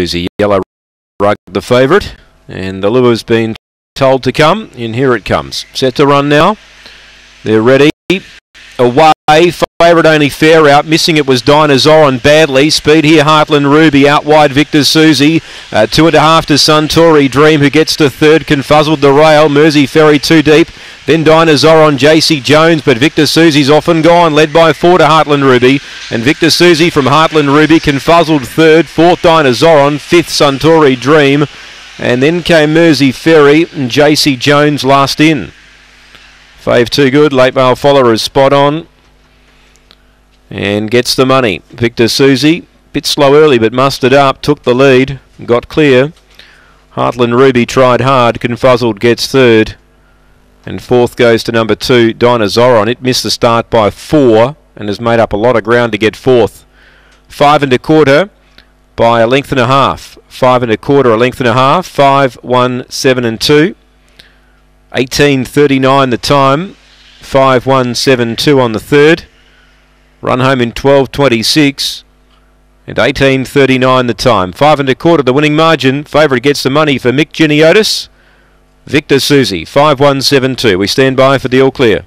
Susie. Yellow rug the favourite. And the lure's been told to come. And here it comes. Set to run now. They're ready. Away. Favourite only fair out. Missing it was Dinosaur badly. Speed here, Heartland Ruby. Out wide, Victor Susie. Uh, two and a half to Suntory Dream, who gets to third. Confuzzled the rail. Mersey Ferry too deep. Then Dinosaur on JC Jones, but Victor Susie's off and gone, led by four to Heartland Ruby. And Victor Susie from Heartland Ruby confuzzled third, fourth on, fifth Suntory Dream. And then came Mersey Ferry and JC Jones last in. Fave too good, late mail follower is spot on. And gets the money. Victor Susie, bit slow early but mustered up, took the lead, got clear. Heartland Ruby tried hard, confuzzled gets third. And fourth goes to number two, Dinosaur It missed the start by four and has made up a lot of ground to get fourth. Five and a quarter by a length and a half. Five and a quarter, a length and a half. Five, one, seven and two. 18.39 the time. Five, one, seven, two on the third. Run home in 12.26. And 18.39 the time. Five and a quarter the winning margin. Favourite gets the money for Mick Giniotis. Victor Susie, 5172. We stand by for the all clear.